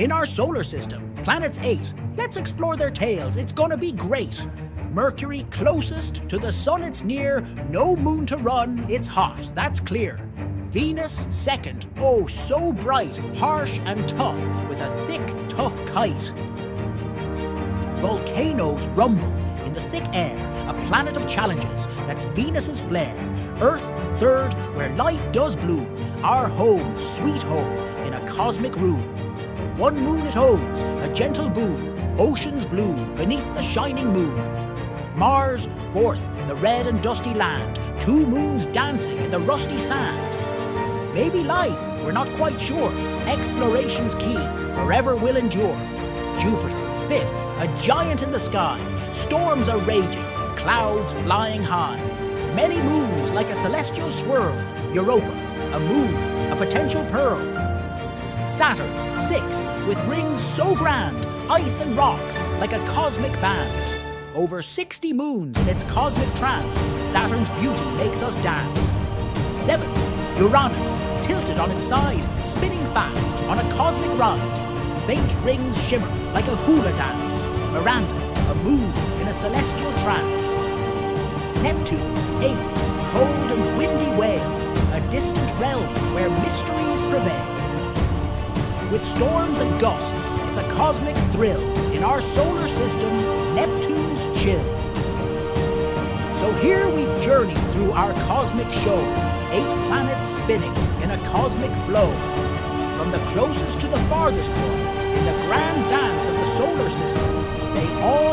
In our solar system, planets eight. Let's explore their tales. It's gonna be great. Mercury closest to the sun, it's near. No moon to run, it's hot, that's clear. Venus second, oh so bright, harsh and tough, with a thick, tough kite. Volcanoes rumble in the thick air, a planet of challenges, that's Venus's flare. Earth third, where life does bloom, our home, sweet home, in a cosmic room. One moon it owns, a gentle boon, oceans blue beneath the shining moon. Mars, fourth, the red and dusty land, two moons dancing in the rusty sand. Maybe life, we're not quite sure. Exploration's key, forever will endure. Jupiter, fifth, a giant in the sky, storms are raging, clouds flying high. Many moons like a celestial swirl, Europa, a moon, a potential pearl. Saturn, sixth, with rings so grand, ice and rocks like a cosmic band. Over 60 moons in its cosmic trance, Saturn's beauty makes us dance. Seventh, Uranus, tilted on its side, spinning fast on a cosmic ride. Faint rings shimmer like a hula dance. Miranda, a moon in a celestial trance. Neptune, eighth, cold and windy whale, a distant realm where mysteries prevail. With storms and gusts, it's a cosmic thrill. In our solar system, Neptune's chill. So here we've journeyed through our cosmic show, eight planets spinning in a cosmic flow. From the closest to the farthest one, in the grand dance of the solar system, they all